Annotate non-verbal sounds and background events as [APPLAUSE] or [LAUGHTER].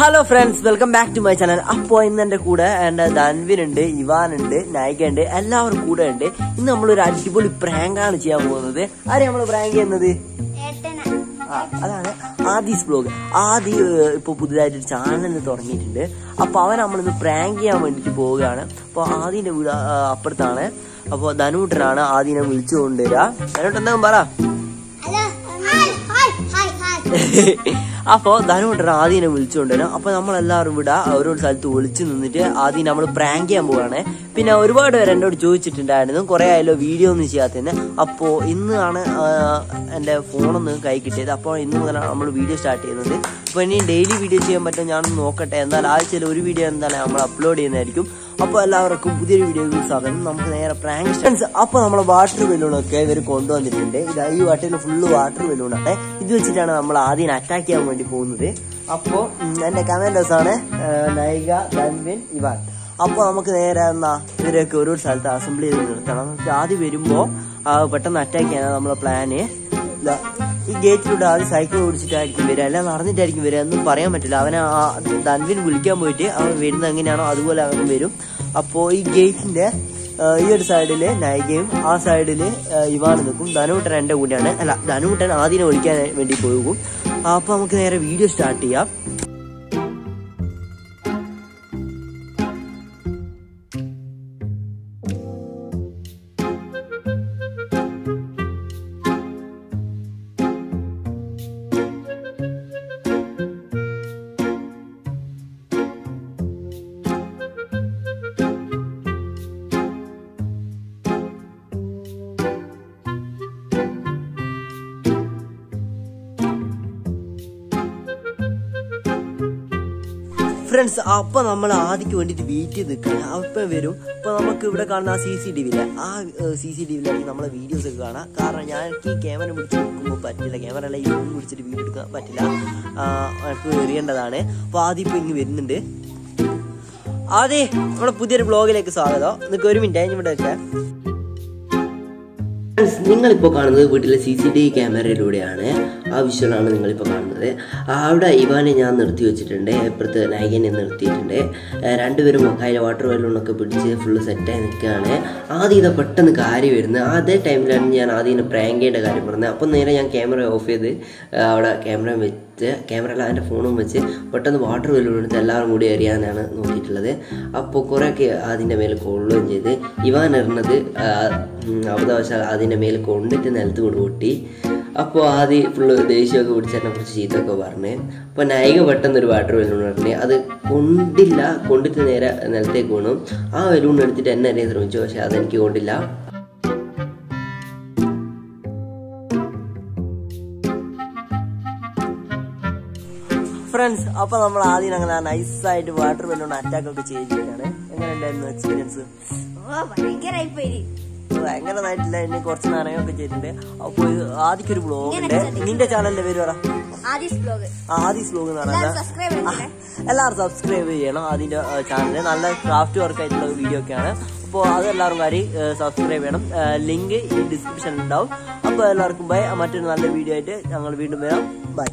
Hello friends welcome back to my channel അപ്പോ ഇന്ന് എന്റെ കൂടെ എന്റെ ധൻവിൻ ഉണ്ട് ഇവാൻ ഉണ്ട് നായിക ഉണ്ട് എല്ലാവരും കൂടെ ഉണ്ട്. ഇന്ന് നമ്മൾ ഒരു അടിപൊളി പ്രാങ്ക് ആണ് ചെയ്യാൻ പോകുന്നത്. ആരെ നമ്മൾ പ്രാങ്ക് ചെയ്യുന്നത്? അതാണ് ആദീസ് ബ്ലോഗ്. ആദി ഇപ്പൊ പുതുതായിട്ട് ഒരു ചാനൽ തുടങ്ങിയിട്ടുണ്ട്. അപ്പൊ അവൻ നമ്മളിന്ന് പ്രാങ്ക് ചെയ്യാൻ വേണ്ടിട്ട് പോവുകയാണ്. അപ്പൊ ആദിന്റെ വീട് അപ്പുറത്താണ്. അപ്പൊ ധനുട്ടനാണ് ആദിനെ വിളിച്ചു കൊണ്ടുവരിക. ധനുട്ടൻ എന്താ പറ? [LAUGHS] അപ്പൊ ധനുട്ടൻ ആദ്യനെ വിളിച്ചുകൊണ്ടുവരും അപ്പൊ നമ്മളെല്ലാവരും ഇവിടെ ഓരോ സ്ഥലത്ത് വിളിച്ചു നിന്നിട്ട് ആദ്യം നമ്മൾ പ്രാങ്ക് ചെയ്യാൻ പോവാണ്. പിന്നെ ഒരുപാട് പേര് എന്നോട് ചോദിച്ചിട്ടുണ്ടായിരുന്നു. കുറെ ആയല്ലോ വീഡിയോ ഒന്നും ചെയ്യാത്തതിന്. അപ്പോ ഇന്നാണ് എന്റെ ഫോണൊന്ന് കൈ കിട്ടിയത്. അപ്പോൾ ഇന്ന് മുതലാണ് നമ്മൾ വീഡിയോ സ്റ്റാർട്ട് ചെയ്യുന്നത്. അപ്പൊ ഇനി ഡെയിലി വീഡിയോ ചെയ്യാൻ പറ്റും ഞാനൊന്ന് നോക്കട്ടെ. എന്നാൽ ആഴ്ചയിൽ ഒരു വീഡിയോ എന്തായാലും നമ്മൾ അപ്ലോഡ് ചെയ്യുന്നതായിരിക്കും. അപ്പോൾ എല്ലാവർക്കും പുതിയൊരു വീഡിയോ സ്വാഗതം. നമുക്ക് നേരെ പ്രാങ്ക് ഫ്രണ്ട്സ് അപ്പോൾ നമ്മൾ വാട്ടർ ബലൂണൊക്കെ ഇവർ കൊണ്ടുവന്നിട്ടുണ്ട്. ഇതാ ഈ വാട്ടറിൽ ഫുള്ള് വാട്ടർ ബലൂണാണ് ഇത് വെച്ചിട്ടാണ് നമ്മൾ ആദ്യം അറ്റാക്ക് ചെയ്യാൻ വേണ്ടി പോകുന്നത്. അപ്പോൾ എന്റെ എന്റെ കമാൻഡേഴ്സ് ആണ് ഏഹ്, നൈക ധൻവിൻ ഇവാൻ. അപ്പോൾ നമുക്ക് നേരെ എന്നാ ഇവരൊക്കെ ഓരോ സ്ഥലത്ത് അസംബിൾ ചെയ്ത് നിർത്തണം. ആദ്യം വരുമ്പോൾ പെട്ടെന്ന് അറ്റാക്ക് ചെയ്യാനാണ് നമ്മളെ പ്ലാന് ഈ ഗേറ്റിലൂടെ ആദ്യം സൈക്കിൾ ഓടിച്ചിട്ടായിരിക്കും വരിക. അല്ല നടന്നിട്ടായിരിക്കും വരിക. ഒന്നും പറയാൻ പറ്റില്ല. അവനെ ആ തൻവിൻ വിളിക്കാൻ പോയിട്ട് അവൻ വരുന്നത് എങ്ങനെയാണോ അതുപോലെ അവൻ വരും. അപ്പോ ഈ ഗേറ്റിന്റെ ഈ ഒരു സൈഡിൽ നായികയും ആ സൈഡിൽ ഇവാൻ നിൽക്കും. ധനുട്ടൻ എന്റെ കൂടെയാണ്. അല്ല ധനുട്ടൻ ആദ്യം വിളിക്കാൻ വേണ്ടി പോകും. അപ്പോൾ നമുക്ക് നേരെ വീഡിയോ സ്റ്റാർട്ട് ചെയ്യാം. ഫ്രണ്ട്സ് അപ്പൊ നമ്മൾ ആദ്യക്ക് വേണ്ടിട്ട് വെയിറ്റ് ചെയ്ത് നിൽക്കുകയാണ്. അപ്പം വരും. അപ്പൊ നമുക്ക് ഇവിടെ കാണുന്ന ആ സി സി ടി വിയിലെ ആ സി സി ടി വിയിലേക്ക് നമ്മളെ വീഡിയോസ് ഒക്കെ കാണാം. കാരണം ഞാൻ ഈ ക്യാമറ പിടിച്ച് നോക്കുമ്പോൾ പറ്റില്ല. ക്യാമറ അല്ല ഈ ഫോൺ പിടിച്ചിട്ട് വീഡിയോ എടുക്കാൻ പറ്റില്ല. എനിക്ക് എറിയേണ്ടതാണ്. അപ്പൊ ആദ്യം ഇപ്പൊ ഇങ്ങ് വരുന്നുണ്ട്. ആദ്യം നമ്മുടെ പുതിയൊരു ബ്ലോഗിലേക്ക് സ്വാഗതം. നിങ്ങൾക്ക് ഒരു മിനിറ്റ് ഞാൻ ഇവിടെ വെക്കാം. നിങ്ങളിപ്പോൾ കാണുന്നത് വീട്ടിലെ സി സി ടി വി ക്യാമറയിലൂടെയാണ്. ആ വിഷ്വലാണ് നിങ്ങളിപ്പോൾ കാണുന്നത്. അവിടെ ഇവാനെ ഞാൻ നിർത്തി വെച്ചിട്ടുണ്ട്. ഇപ്പുറത്ത് നായികനെ നിർത്തിയിട്ടുണ്ട്. രണ്ടുപേരും കയ്യിൽ വാട്ടർ വെല്ലൊക്കെ പിടിച്ച് ഫുള്ള് സെറ്റായി നിൽക്കുകയാണ്. ആദ്യം ഇതാ പെട്ടെന്ന് കാര്യം വരുന്നത്. അതേ ടൈമിലാണ് ഞാൻ ആദ്യം പ്രാങ്ക് ചെയ്യേണ്ട കാര്യം പറഞ്ഞത്. അപ്പം നേരെ ഞാൻ ക്യാമറ ഓഫ് ചെയ്ത് അവിടെ ക്യാമറ വെച്ച് ക്യാമറ എന്റെ ഫോണും വെച്ച് പെട്ടെന്ന് വാട്ടർ ബലൂൺ എടുത്ത് എല്ലാവരും കൂടി എറിയാനാണ് നോക്കിയിട്ടുള്ളത്. അപ്പോൾ കുറേയൊക്കെ അതിന്റെ മേലെ കൊള്ളുകയും ചെയ്ത്. ഇവാൻ എറിഞ്ഞത് അബദ്ധവശാൽ അതിന്റെ മേൽ കൊണ്ടിട്ട് നിലത്ത് കൊണ്ട് പൊട്ടി. അപ്പോൾ ആദ്യം ഫുള്ള് ദേഷ്യമൊക്കെ പിടിച്ച് എന്നെ കുറിച്ച് ചീത്തൊക്കെ പറഞ്ഞ്. അപ്പോൾ നായിക പെട്ടെന്ന് ഒരു വാട്ടർ ബലൂൺ പറഞ്ഞ് അത് കൊണ്ടില്ല കൊണ്ടിട്ട് നേരെ നിലത്തേക്ക് വീണു. ആ ബലൂൺ എടുത്തിട്ട് എന്നെ അറിയാൻ ശ്രമിച്ചു. പക്ഷേ അതെനിക്ക് കൊണ്ടില്ല. ഫ്രണ്ട്സ് അപ്പൊ നമ്മൾ ആദ്യം അങ്ങനെ നൈസായിട്ട് വാട്ടർ ബലൂൺ അറ്റാക്ക് ഒക്കെ ചെയ്തിരിക്കുകയാണ് എങ്ങനെ ഉണ്ടായിരുന്നു എക്സ്പീരിയൻസ് ഭയങ്കര നായിട്ടില്ല എന്നെ കുറച്ച് നാണയമൊക്കെ ചെയ്തിട്ടുണ്ട്. അപ്പൊ ആദ്യം ഒരു ബ്ലോഗ് ഉണ്ട്. നിന്റെ ചാനലിന്റെ പേര് പറ. ആദിസ് ബ്ലോഗ് എന്ന് പറയുന്നത്. സബ്സ്ക്രൈബ് ചെയ്യണേ എല്ലാവരും സബ്സ്ക്രൈബ് ചെയ്യണം അതിന്റെ ചാനൽ നല്ല ക്രാഫ്റ്റ് വർക്ക് ആയിട്ടുള്ള വീഡിയോ ഒക്കെയാണ്. അപ്പോൾ അത് എല്ലാവരും കാര്യം സബ്സ്ക്രൈബ് ചെയ്യണം. ലിങ്ക് ഈ ഡിസ്ക്രിപ്ഷനിൽ ഉണ്ടാവും. അപ്പോൾ എല്ലാവർക്കും ബൈ മറ്റൊരു നല്ല വീഡിയോ ആയിട്ട് ഞങ്ങൾ വീണ്ടും വരാം. ബൈ